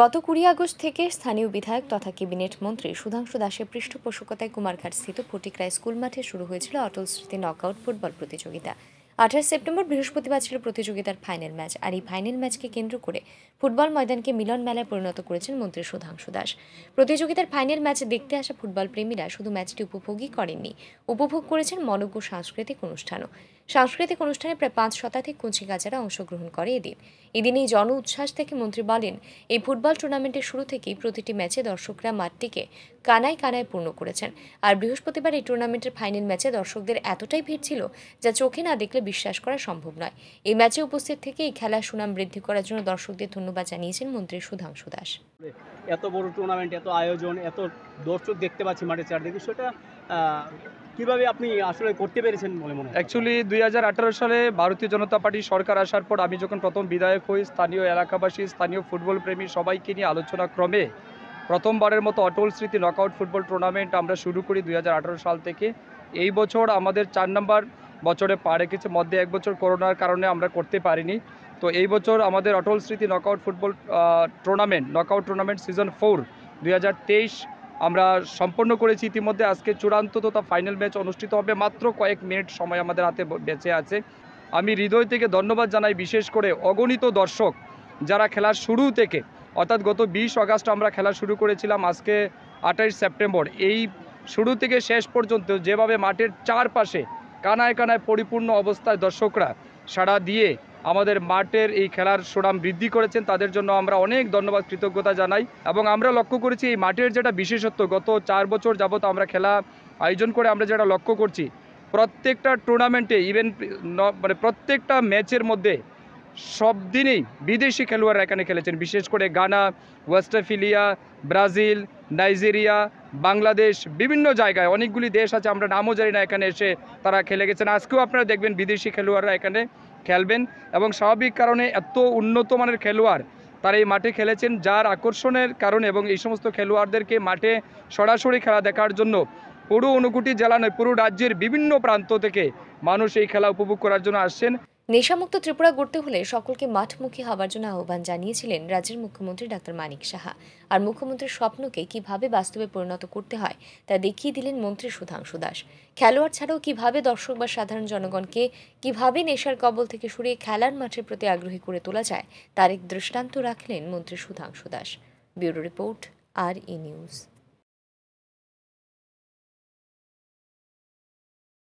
গত কুড়ি আগস্ট থেকে স্থানীয় বিধায়ক তথা ক্যাবিনেট মন্ত্রী সুধাংশু দাসের পৃষ্ঠপোষকতায় কুমারঘাট স্থিত ফটিকরায় স্কুল মাঠে শুরু হয়েছিল অটল স্মৃতি নকআউট ফুটবল প্রতিযোগিতা। আঠাশ সেপ্টেম্বর বৃহস্পতিবার ছিল প্রতিযোগিতার ফাইনাল ম্যাচ, আর এই ফাইনাল ম্যাচকে কেন্দ্র করে ফুটবল ময়দানকে মিলন মেলায় পরিণত করেছেন মন্ত্রী সুধাংশু দাস। প্রতিযোগিতার ফাইনাল ম্যাচ দেখতে আসা ফুটবল প্রেমীরা শুধু ম্যাচটি উপভোগই করেননি, উপভোগ করেছেন মনজ্ঞ সাংস্কৃতিক অনুষ্ঠানও। সাংস্কৃতিক অনুষ্ঠানে প্রায় পাঁচ শতাধিক কচিকাচারা অংশগ্রহণ করে এদিন। এদিন এই জন উচ্ছ্বাস থেকে মন্ত্রী বলেন, এই ফুটবল টুর্নামেন্টের শুরু থেকেই প্রতিটি ম্যাচে দর্শকরা মাঠটিকে কানায় কানায় পূর্ণ করেছেন, আর বৃহস্পতিবার এই টুর্নামেন্টের ফাইনাল ম্যাচে দর্শকদের এতটাই ভিড় ছিল যা চোখে না দেখলে বিশ্বাস করা সম্ভব নয়। এই ম্যাচে উপস্থিত থেকে এই খেলার সুনাম বৃদ্ধি করার জন্য দর্শকদের ধন্যবাদ জানিয়েছেন মন্ত্রী সুধাংশু দাস। এত বড় টুর্নামেন্ট এত আয়োজন এত দর্শক দেখতে পাচ্ছি মাঠে চারদিকে সেটা কীভাবে আপনি আসলে করতে পেরেছেন বলে মনে হয়? অ্যাকচুয়ালি দু হাজার আঠেরো সালে ভারতীয় জনতা পার্টি সরকার আসার পর আমি যখন প্রথম বিধায়ক হই স্থানীয় এলাকাবাসী স্থানীয় ফুটবল প্রেমী সবাইকে নিয়ে আলোচনা ক্রমে প্রথমবারের মতো অটল স্মৃতি নকআউট ফুটবল টুর্নামেন্ট আমরা শুরু করি দুই হাজার আঠারো সাল থেকে। এই বছর আমাদের চার নম্বর বছরে পা রেখেছে মধ্যে এক বছর করোনার কারণে আমরা করতে পারিনি। তো এই বছর আমাদের Atal Smriti knockout football tournament knockout tournament season four দুই হাজার তেইশ আমরা সম্পন্ন করেছি। ইতিমধ্যে আজকে চূড়ান্ত তথা ফাইনাল ম্যাচ অনুষ্ঠিত হবে। মাত্র কয়েক মিনিট সময় আমাদের হাতে বেঁচে আছে। আমি হৃদয় থেকে ধন্যবাদ জানাই বিশেষ করে অগণিত দর্শক যারা খেলার শুরু থেকে, অর্থাৎ গত বিশ আগস্ট আমরা খেলা শুরু করেছিলাম আজকে আঠাইশ সেপ্টেম্বর। এই শুরু থেকে শেষ পর্যন্ত যেভাবে মাঠের চারপাশে কানায় কানায় পরিপূর্ণ অবস্থায় দর্শকরা সাড়া দিয়ে আমাদের মাঠের এই খেলার সুনাম বৃদ্ধি করেছেন। তাদের জন্য আমরা অনেক ধন্যবাদ, কৃতজ্ঞতা জানাই এবং আমরা লক্ষ্য করেছি এই মাঠের যেটা বিশেষত্ব, গত চার বছর যাবত আমরা খেলা আয়োজন করে আমরা যেটা লক্ষ্য করছি, প্রত্যেকটা টুর্নামেন্টে ইভেন মানে প্রত্যেকটা ম্যাচের মধ্যে সব দিনেই বিদেশি খেলোয়াড়রা এখানে খেলেছেন। বিশেষ করে Ghana, West Africa Brazil Nigeria, Bangladesh, বিভিন্ন জায়গায় অনেকগুলি দেশ আছে, আমরা নামও জানি না, এখানে এসে তারা খেলে গেছেন। আজকেও আপনারা দেখবেন বিদেশি খেলোয়াড়রা এখানে খেলবেন এবং স্বাভাবিক কারণে এত উন্নত মানের খেলোয়াড় তারা এই মাঠে খেলেছেন, যার আকর্ষণের কারণে এবং এই সমস্ত খেলোয়াড়দেরকে মাঠে সরাসরি খেলা দেখার জন্য পুরো অনুকুটি জেলা নয়, পুরো রাজ্যের বিভিন্ন প্রান্ত থেকে মানুষ এই খেলা উপভোগ করার জন্য আসছেন। নেশামুক্ত ত্রিপুরা গড়তে হলে সকলকে মাঠমুখী হওয়ার জন্য আহ্বান জানিয়েছিলেন রাজ্যের মুখ্যমন্ত্রী ডাক্তার মানিক সাহা। আর মুখ্যমন্ত্রীর স্বপ্নকে কীভাবে বাস্তবে পরিণত করতে হয়, তা দেখিয়ে দিলেন মন্ত্রী সুধাংশু দাস। খেলোয়াড় ছাড়াও কীভাবে দর্শক বা সাধারণ জনগণকে কীভাবে নেশার কবল থেকে সরিয়ে খেলার মাঠের প্রতি আগ্রহী করে তোলা যায়, তার এক দৃষ্টান্ত রাখলেন মন্ত্রী Sudhanshu Das. Bureau report, R E news.